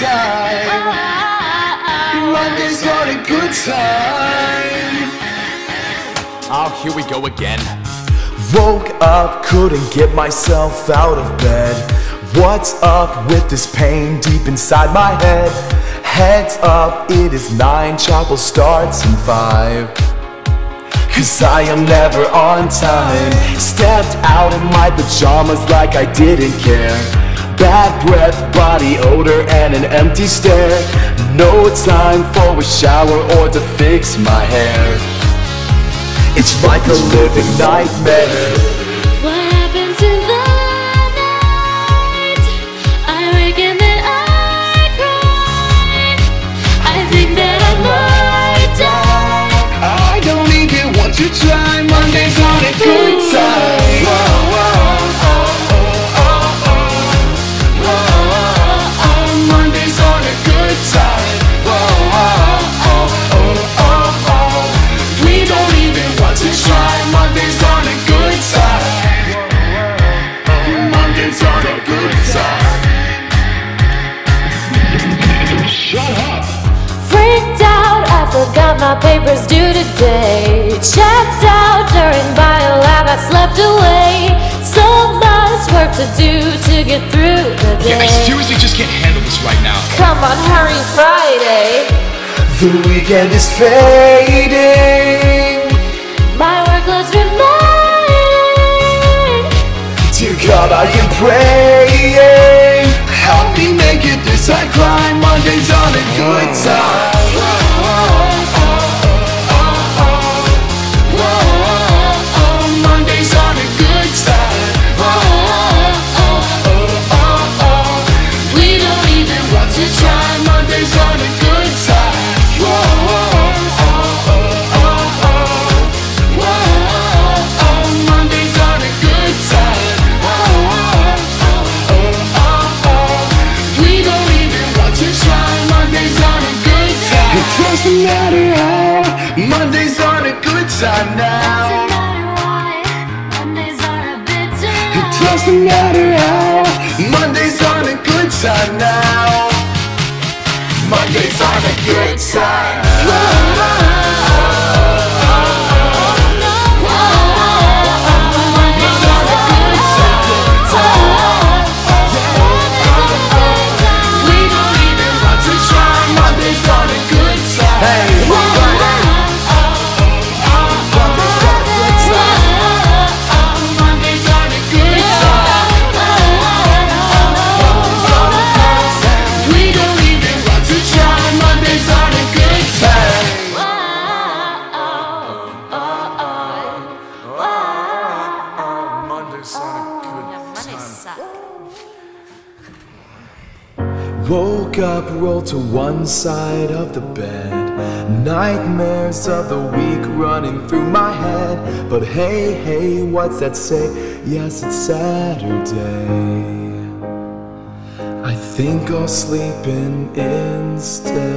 time. Mondays are a good time. Oh, here we go again. Woke up, couldn't get myself out of bed. What's up with this pain deep inside my head? Heads up, it is nine, chapel starts in five. Cause I am never on time. Stepped out in my pajamas like I didn't care. Bad breath, body odor, and an empty stare. No time for a shower or to fix my hair. It's like a living nightmare. What happens in the night? I wake and then I cry. I think that I might die. I don't even want to try. Monday's on a good time. My papers due today. Checked out during bio lab, I slept away. So much work to do to get through the day. Yeah, I seriously just can't handle this right now. Come on, hurry, Friday. The weekend is fading. My workload's reminding. Dear God, I am praying. Help me make it this I cry. Monday's on a good mm. time. Doesn't matter how. Monday's on a good time now. It Doesn't matter why, Mondays are a bit It too doesn't matter how. Monday's on a good time now. Monday's on a good time. Monday's on a good Woke up, rolled to one side of the bed. Nightmares of the week running through my head. But hey, hey, what's that say? Yes, it's Saturday. I think I'll sleep in instead.